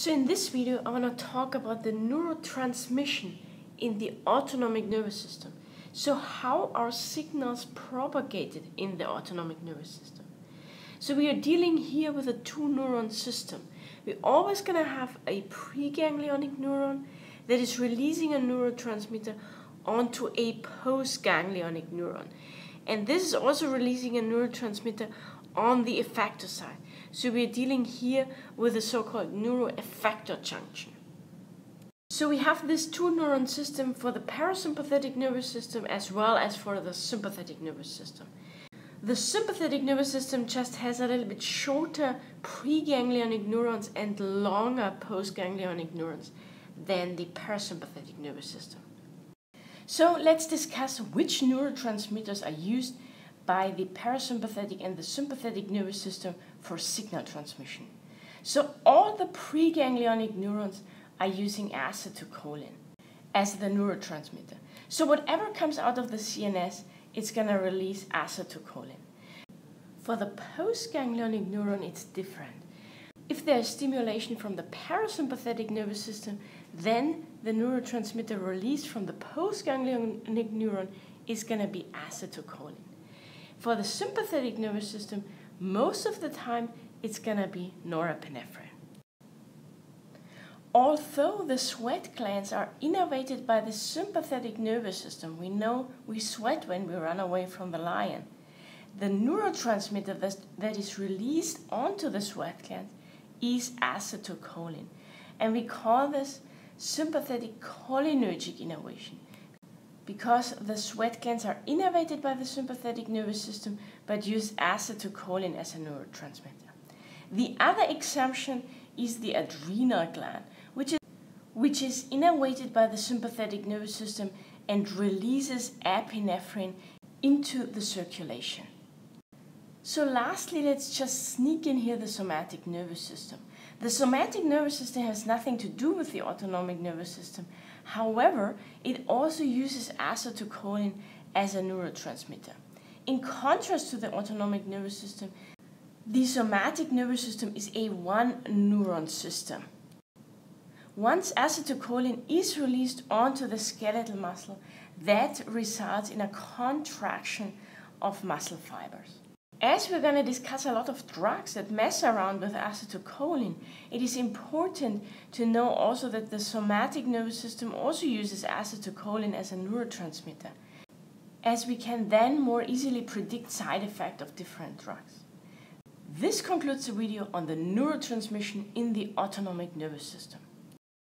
So in this video, I want to talk about the neurotransmission in the autonomic nervous system. So how are signals propagated in the autonomic nervous system? So we are dealing here with a two neuron system. We're always going to have a preganglionic neuron that is releasing a neurotransmitter onto a postganglionic neuron. And this is also releasing a neurotransmitter on the effector side. So we're dealing here with a so-called neuroeffector junction. So we have this two neuron system for the parasympathetic nervous system as well as for the sympathetic nervous system. The sympathetic nervous system just has a little bit shorter preganglionic neurons and longer postganglionic neurons than the parasympathetic nervous system. So let's discuss which neurotransmitters are used by the parasympathetic and the sympathetic nervous system for signal transmission. So all the preganglionic neurons are using acetylcholine as the neurotransmitter. So whatever comes out of the CNS, it's going to release acetylcholine. For the postganglionic neuron, it's different. If there's stimulation from the parasympathetic nervous system, then the neurotransmitter released from the postganglionic neuron is going to be acetylcholine. For the sympathetic nervous system, most of the time it's going to be norepinephrine. Although the sweat glands are innervated by the sympathetic nervous system, we know we sweat when we run away from the lion. The neurotransmitter that is released onto the sweat gland is acetylcholine, and we call this sympathetic cholinergic innervation because the sweat glands are innervated by the sympathetic nervous system but use acetylcholine as a neurotransmitter. The other exemption is the adrenal gland, which is, which is innervated by the sympathetic nervous system and releases epinephrine into the circulation. So lastly, let's just sneak in here the somatic nervous system. The somatic nervous system has nothing to do with the autonomic nervous system. However, it also uses acetylcholine as a neurotransmitter. In contrast to the autonomic nervous system, the somatic nervous system is a one neuron system. Once acetylcholine is released onto the skeletal muscle, that results in a contraction of muscle fibers. As we're going to discuss a lot of drugs that mess around with acetylcholine, it is important to know also that the somatic nervous system also uses acetylcholine as a neurotransmitter, as we can then more easily predict side effects of different drugs. This concludes the video on the neurotransmission in the autonomic nervous system.